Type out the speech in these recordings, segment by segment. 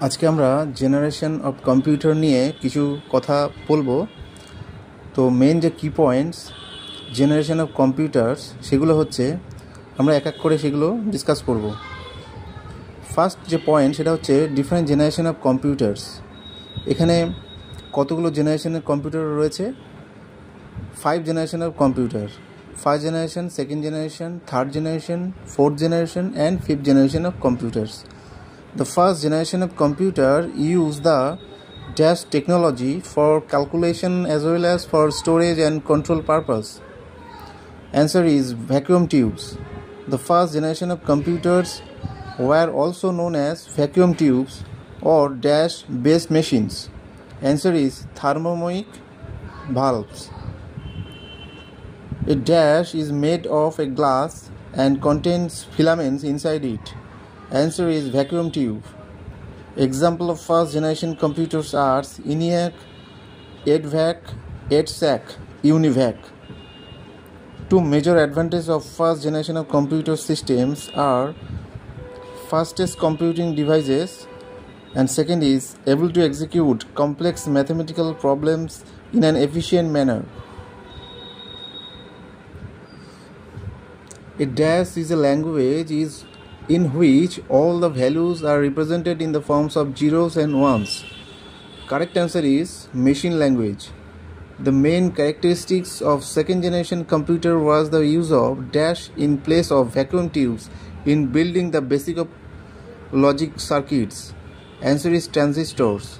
আজকে আমরা generation of computer নিয়ে কিছু কথা বলব। তো মেন যে কি পয়েন্টস জেনারেশন অফ কম্পিউটার্স সেগুলো হচ্ছে আমরা এক এক করে সেগুলো ডিসকাস করব। ফার্স্ট যে পয়েন্ট সেটা হচ্ছে ডিফারেন্ট জেনারেশন অফ কম্পিউটার্স এখানে কতগুলো জেনারেশনের কম্পিউটার রয়েছে? Five generation of computer first generation second generation third generation fourth generation and fifth generation of computers The first generation of computer used the dash technology for calculation as well as for storage and control purpose. Answer is vacuum tubes. The first generation of computers were also known as vacuum tubes or dash based machines. Answer is thermionic valves. A dash is made of a glass and contains filaments inside it. Answer is vacuum tube. Example of first generation computers are ENIAC, EDVAC, EDSAC, UNIVAC. Two major advantages of first generation of computer systems are fastest computing devices and second is able to execute complex mathematical problems in an efficient manner. A dash is a language is in which all the values are represented in the forms of zeros and ones. Correct answer is machine language. The main characteristics of second generation computer was the use of dash in place of vacuum tubes in building the basic of logic circuits. Answer is transistors.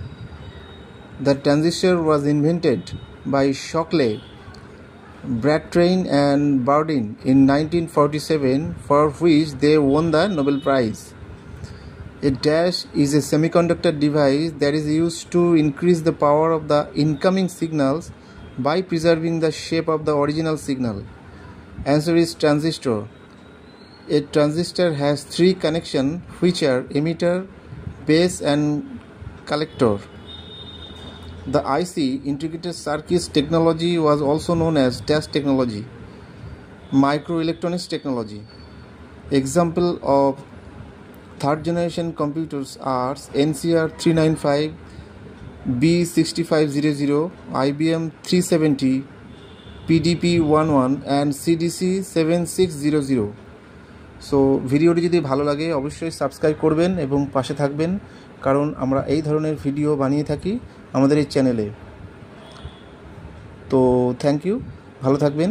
The transistor was invented by Shockley Brattain and Bardeen in 1947 for which they won the Nobel Prize. A dash is a semiconductor device that is used to increase the power of the incoming signals by preserving the shape of the original signal. Answer is transistor. A transistor has three connections which are emitter, base and collector. The IC integrated circuits technology was also known as dash technology, microelectronics technology. Example of third generation computers are NCR 395, B6500, IBM 370, PDP 11 and CDC 7600. So ভিডিওটি যদি ভালো লাগে অবশ্যই subscribe করবেন এবং পাশে থাকবেন কারণ আমরা এই ধরনের ভিডিও বানিয়ে থাকি আমাদের এই চ্যানেলে তো থ্যাংক ইউ ভালো থাকবেন